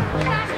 Yeah.